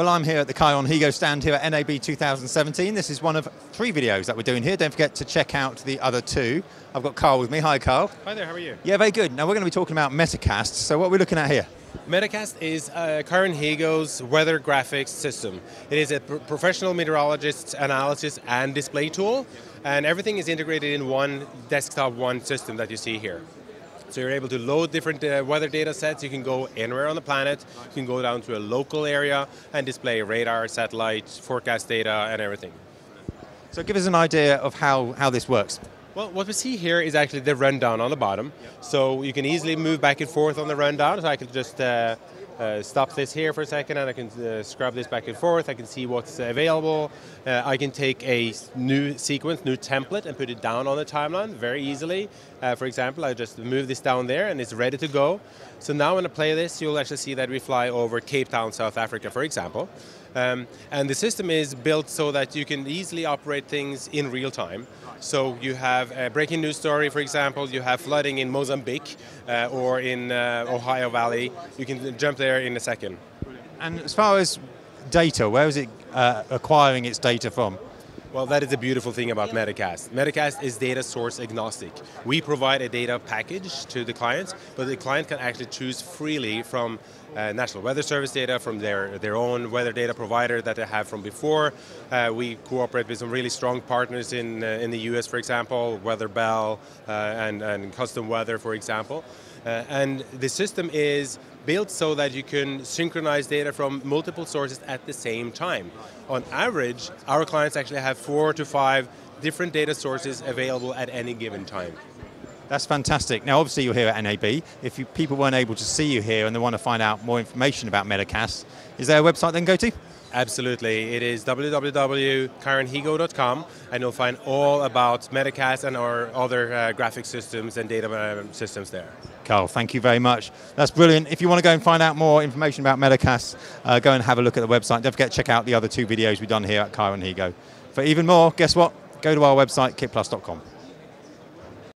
Well, I'm here at the ChyronHego stand here at NAB 2017. This is one of three videos that we're doing here. Don't forget to check out the other two. I've got Carl with me. Hi, Carl. Hi there, how are you? Yeah, very good. Now we're going to be talking about Metacast. So what are we looking at here? Metacast is uh, ChyronHego's weather graphics system. It is a pr- professional meteorologist's analysis and display tool, and everything is integrated in one desktop, one system that you see here. So you're able to load different uh, weather data sets. You can go anywhere on the planet. You can go down to a local area and display radar, satellite, forecast data, and everything. So give us an idea of how, how this works. Well, what we see here is actually the rundown on the bottom. So you can easily move back and forth on the rundown. So I can just uh, uh, stop this here for a second and I can uh, scrub this back and forth. I can see what's available. Uh, I can take a new sequence, new template, and put it down on the timeline very easily. Uh, for example, I just move this down there and it's ready to go. So now when I play this, you'll actually see that we fly over Cape Town, South Africa, for example. Um, and the system is built so that you can easily operate things in real time. So you have a breaking news story, for example, you have flooding in Mozambique uh, or in uh, Ohio Valley. You can jump there in a second. And as far as data, where is it uh, acquiring its data from? Well, that is the beautiful thing about Metacast. Metacast is data source agnostic. We provide a data package to the clients, but the client can actually choose freely from uh, National Weather Service data, from their, their own weather data provider that they have from before. Uh, we cooperate with some really strong partners in, uh, in the US, for example, Weather Bell uh, and, and Custom Weather, for example. Uh, and the system is built so that you can synchronize data from multiple sources at the same time. On average, our clients actually have four to five different data sources available at any given time. That's fantastic. Now, obviously, you're here at NAB. If you, people weren't able to see you here and they want to find out more information about Metacast, is there a website they can go to? Absolutely. It is www.chyronhego.com and you'll find all about Metacast and our other uh, graphic systems and data uh, systems there. Carl, thank you very much. That's brilliant. If you want to go and find out more information about Metacast, uh, go and have a look at the website. Don't forget to check out the other two videos we've done here at ChyronHego. For even more, guess what? Go to our website, kitplus.com.